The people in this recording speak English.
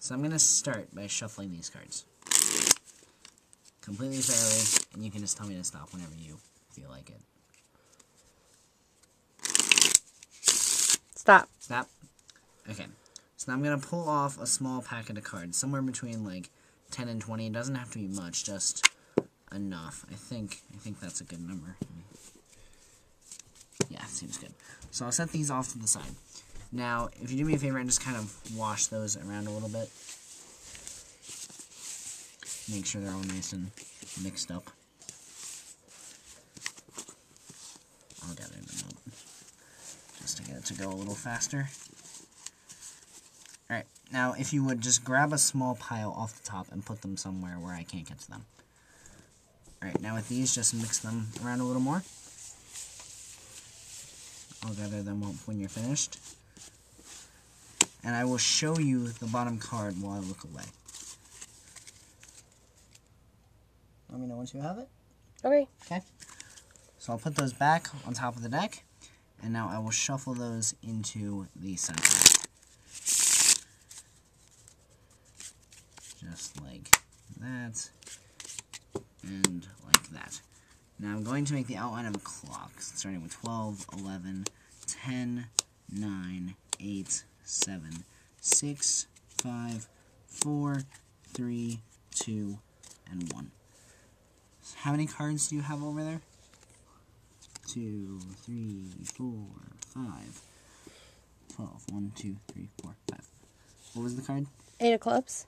So I'm going to start by shuffling these cards. Completely fairly, and you can just tell me to stop whenever you feel like it. Stop. Stop. Okay. So now I'm going to pull off a small packet of cards, somewhere between like 10 and 20. It doesn't have to be much, just enough. I think I think that's a good number. Yeah, seems good. So I'll set these off to the side. Now, if you do me a favor and just kind of wash those around a little bit. Make sure they're all nice and mixed up. I'll gather them up. Just to get it to go a little faster. Alright, now if you would just grab a small pile off the top and put them somewhere where I can't get to them. Alright, now with these, just mix them around a little more. I'll gather them up when you're finished. And I will show you the bottom card while I look away. Let me know once you have it. Okay. Okay. So I'll put those back on top of the deck. And now I will shuffle those into the center. Just like that. And like that. Now I'm going to make the outline of a clock, starting with 12, 11, 10, 9, 8, 7, 6, 5, 4, 3, 2, and 1. How many cards do you have over there? Two, three, four, five, twelve. One, two, three, four, five. What was the card? Eight of clubs.